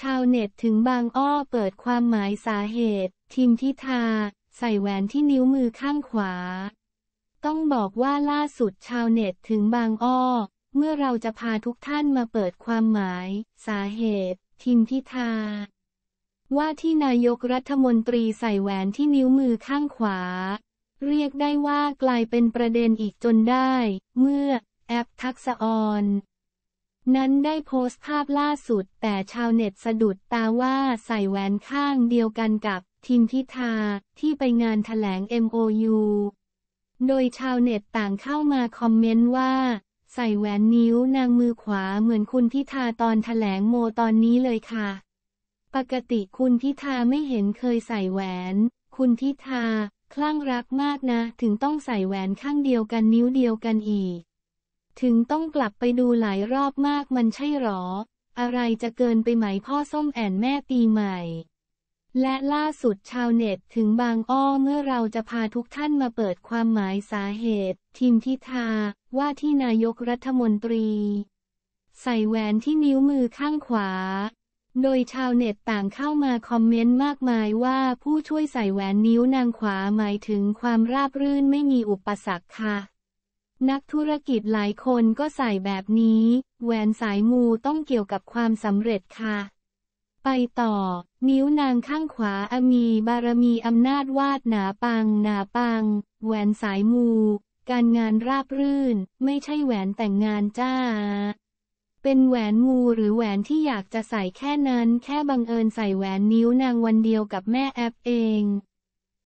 ชาวเน็ตถึงบางอ้อเปิดความหมายสาเหตุ ทิมทิทาใส่แหวนที่นิ้วมือข้างขวา ต้องบอกว่าล่าสุดชาวเน็ตถึงบางอ้อ เมื่อเราจะพาทุกท่านมาเปิดความหมาย สาเหตุ ทิมทิทาว่าที่นายกรัฐมนตรีใส่แหวนที่นิ้วมือข้างขวา เรียกได้ว่ากลายเป็นประเด็นอีกจนได้ เมื่อ แอปทักษออน นั้นได้โพสต์ภาพล่าสุด แต่ชาวเน็ตสะดุดตาว่าใส่แหวนข้างเดียวกันกับทิมพิธาที่ไปงานถแถลง MOU โดยชาวเน็ตต่างเข้ามาคอมเมนต์ว่า ใส่แหวนนิ้วนางมือขวาเหมือนคุณพิธาตอนถแถลงโมตอนนี้เลยค่ะ ปกติคุณพิธาไม่เห็นเคยใส่แหวน คุณพิธาคลั่งรักมากนะ ถึงต้องใส่แหวนข้างเดียวกันนิ้วเดียวกันอีก ถึงต้องกลับไปดูหลายรอบมากมันใช่หรอ อะไรจะเกินไปไหมพ่อส้มแอนแม่ปีใหม่ และล่าสุดชาวเน็ตถึงบางอ้อเมื่อเราจะพาทุกท่านมาเปิดความหมายสาเหตุ ทิมทิทาว่าที่นายกรัฐมนตรี ใส่แหวนที่นิ้วมือข้างขวา โดยชาวเน็ตต่างเข้ามาคอมเมนต์มากมายว่าผู้ช่วยใส่แหวนนิ้วนางขวาหมายถึงความราบรื่นไม่มีอุปสรรคค่ะ นักธุรกิจหลายคนก็ใส่แบบนี้ แหวนสายมูต้องเกี่ยวกับความสำเร็จค่ะ ไปต่อ นิ้วนางข้างขวาอมีบารมีอำนาจวาดหนาปัง หนาปัง แหวนสายมู การงานราบรื่น ไม่ใช่แหวนแต่งงานจ้า เป็นแหวนงูหรือแหวนที่อยากจะใส่แค่นั้น แค่บังเอิญใส่แหวนนิ้วนางวันเดียวกับแม่แอปเอง